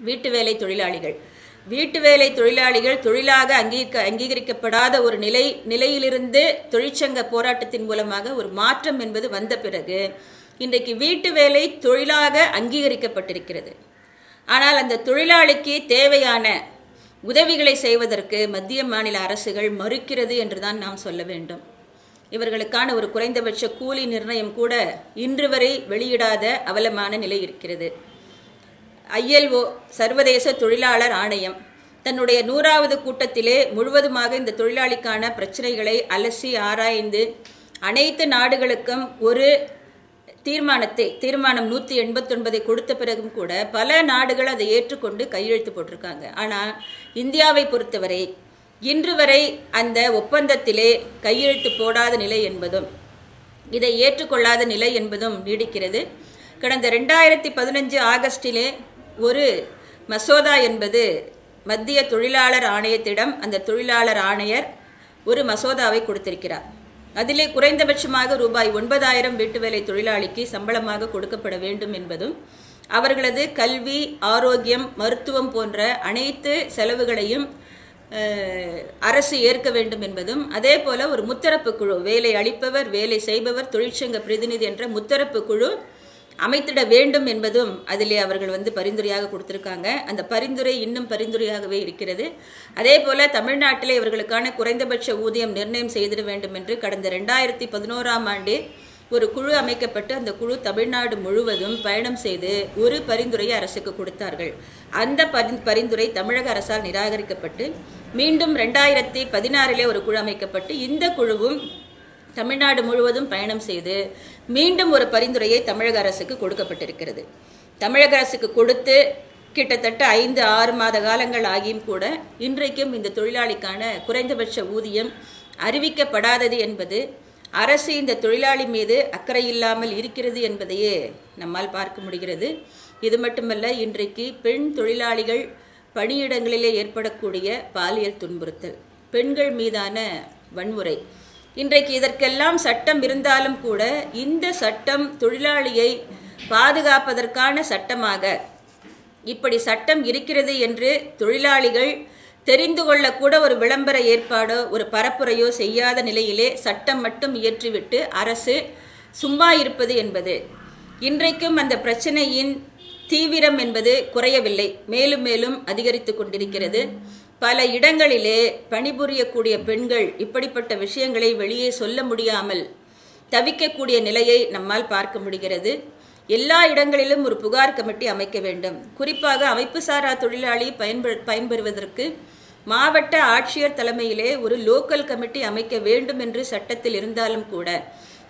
வீட்டு வேலை தொழிலாளிகள். வீட்டு வேலை தொழிலாளிகள் தொழிலாக அங்கீக அங்கீகரிக்கப்படாத ஒரு நிலை நிலையிலிருந்து தொழிற்சங்க போராட்டத்தின் மூலமாக ஒரு மாற்றம் என்பது வந்த பிறகு இன்றைக்கு வீட்டு வேலை தொழிலாக அங்கீகரிக்கப்பட்டிருக்கிறது. ஆனால் அந்த தொழிலாளிக்கு தேவையான உதவிகளை செய்வதற்கு மத்திய மாநில அரசுகள் மறுக்கிறது என்றுதான் நாம் சொல்ல வேண்டும். இவர்களுக்கான ஒரு குறைந்தபட்ச கூலி நிர்ணயம் கூட இன்று வரை வெளியிடாத அவலமான நிலை இருக்கிறது. ஐஎல்ஓ சர்வதேச தொழிலாளர் ஆணையம். தன்னுடைய நூறாவது கூட்டத்திலே முழுவதுமாக இந்த தொழிலாளிக்கான பிரச்சனைகளை அலசி ஆராய்ந்து அனைத்து நாடுகளுக்கும் ஒரு தீர்மானத்தை தீர்மானம் நூற்றி எண்பத்தொன்பதை கொடுத்த பிறகும் கூட பல நாடுகள் அதை ஏற்றுக்கொண்டு கையெழுத்து போட்டிருக்காங்க. ஆனால் இந்தியாவை பொறுத்தவரை இன்று வரை அந்த ஒப்பந்தத்திலே கையெழுத்து போடாத நிலை என்பதும் இதை ஏற்றுக்கொள்ளாத நிலை என்பதும் நீடிக்கிறது. கடந்த ரெண்டாயிரத்தி பதினஞ்சு ஆகஸ்டிலே ஒரு மசோதா என்பது மத்திய தொழிலாளர் ஆணையத்திடம் அந்த தொழிலாளர் ஆணையர் ஒரு மசோதாவை கொடுத்திருக்கிறார். அதிலே குறைந்தபட்சமாக ரூபாய் ஒன்பதாயிரம் வீட்டு வேலை தொழிலாளிக்கு சம்பளமாக கொடுக்கப்பட வேண்டும் என்பதும் அவர்களது கல்வி ஆரோக்கியம் மருத்துவம் போன்ற அனைத்து செலவுகளையும் அரசு ஏற்க வேண்டும் என்பதும் அதே போல ஒரு முத்தரப்பு குழு வேலை அளிப்பவர் வேலை செய்பவர் தொழிற்சங்க பிரதிநிதி என்ற முத்தரப்பு குழு அமைத்திட வேண்டும் என்பதும் அதிலே அவர்கள் வந்து பரிந்துரையாக கொடுத்துருக்காங்க. அந்த பரிந்துரை இன்னும் பரிந்துரையாகவே இருக்கிறது. அதே போல தமிழ்நாட்டிலே இவர்களுக்கான குறைந்தபட்ச ஊதியம் நிர்ணயம் செய்திட வேண்டும் என்று கடந்த ரெண்டாயிரத்தி பதினோராம் ஆண்டு ஒரு குழு அமைக்கப்பட்டு அந்த குழு தமிழ்நாடு முழுவதும் பயணம் செய்து ஒரு பரிந்துரையை அரசுக்கு கொடுத்தார்கள். அந்த பரி- பரிந்துரை தமிழக அரசால் நிராகரிக்கப்பட்டு மீண்டும் ரெண்டாயிரத்தி பதினாறிலே ஒரு குழு அமைக்கப்பட்டு இந்த குழுவும் தமிழ்நாடு முழுவதும் பயணம் செய்து மீண்டும் ஒரு பரிந்துரையை தமிழக அரசுக்கு கொடுக்கப்பட்டிருக்கிறது. தமிழக அரசுக்கு கொடுத்து கிட்டத்தட்ட ஐந்து ஆறு மாத காலங்கள் ஆகியும் கூட இன்றைக்கும் இந்த தொழிலாளிக்கான குறைந்தபட்ச ஊதியம் அறிவிக்கப்படாதது என்பது அரசு இந்த தொழிலாளி மீது அக்கறை இல்லாமல் இருக்கிறது என்பதையே நம்மால் பார்க்க முடிகிறது. இது மட்டுமல்ல இன்றைக்கு பெண் தொழிலாளிகள் பணியிடங்களிலே ஏற்படக்கூடிய பாலியல் துன்புறுத்தல் பெண்கள் மீதான வன்முறை இன்றைக்கு இதற்கெல்லாம் சட்டம் இருந்தாலும் கூட இந்த சட்டம் தொழிலாளியை பாதுகாப்பதற்கான சட்டமாக. இப்படி சட்டம் இருக்கிறது என்று தொழிலாளிகள் தெரிந்து கொள்ளக்கூட ஒரு விளம்பர ஏற்பாடோ ஒரு பரப்புரையோ செய்யாத நிலையிலே சட்டம் மட்டும் இயற்றிவிட்டு அரசு சும்மா இருப்பது என்பது. இன்றைக்கும் அந்த பிரச்சனையின் தீவிரம் என்பது குறையவில்லை. மேலும் மேலும் அதிகரித்து கொண்டிருக்கிறது. பல இடங்களிலே பணிபுரியக்கூடிய பெண்கள் இப்படிப்பட்ட விஷயங்களை வெளியே சொல்ல முடியாமல் தவிக்கக்கூடிய நிலையை நம்மால் பார்க்க முடிகிறது. எல்லா இடங்களிலும் ஒரு புகார் கமிட்டி அமைக்க வேண்டும். குறிப்பாக அமைப்புசாரா தொழிலாளி பயன்பெ பயன்பெறுவதற்கு மாவட்ட ஆட்சியர் தலைமையிலே ஒரு லோக்கல் கமிட்டி அமைக்க வேண்டும் என்று சட்டத்தில் இருந்தாலும் கூட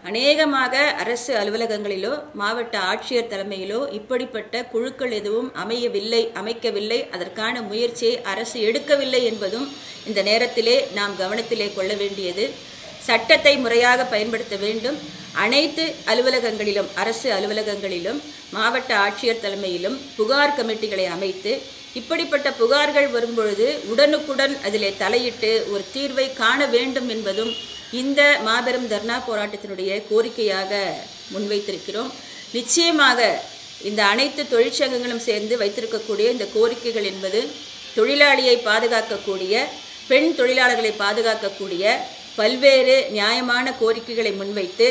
அநேகமாக அரசு அலுவலகங்களிலோ மாவட்ட ஆட்சியர் தலைமையிலோ இப்படிப்பட்ட குழுக்கள் எதுவும் அமையவில்லை அமைக்கவில்லை. அதற்கான முயற்சியை அரசு எடுக்கவில்லை என்பதும் இந்த நேரத்திலே நாம் கவனத்திலே கொள்ள வேண்டியது. சட்டத்தை முறையாக பயன்படுத்த வேண்டும். அனைத்து அலுவலகங்களிலும் அரசு அலுவலகங்களிலும் மாவட்ட ஆட்சியர் தலைமையிலும் புகார் கமிட்டிகளை அமைத்து இப்படிப்பட்ட புகார்கள் வரும்பொழுது உடனுக்குடன் அதிலே தலையிட்டு ஒரு தீர்வை காண வேண்டும் என்பதும் இந்த மாபெரும் தர்ணா போராட்டத்தினுடைய கோரிக்கையாக முன்வைத்திருக்கிறோம். நிச்சயமாக இந்த அனைத்து தொழிற்சங்கங்களும் சேர்ந்து வைத்திருக்கக்கூடிய இந்த கோரிக்கைகள் என்பது தொழிலாளியை பாதுகாக்கக்கூடிய பெண் தொழிலாளர்களை பாதுகாக்கக்கூடிய பல்வேறு நியாயமான கோரிக்கைகளை முன்வைத்து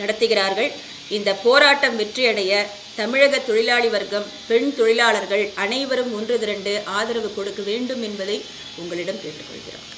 நடத்துகிறார்கள். இந்த போராட்டம் வெற்றியடைய தமிழக தொழிலாளி வர்க்கம் பெண் தொழிலாளர்கள் அனைவரும் ஒன்று திரண்டு ஆதரவு கொடுக்க வேண்டும் என்பதை உங்களிடம் கேட்டுக்கொள்கிறோம்.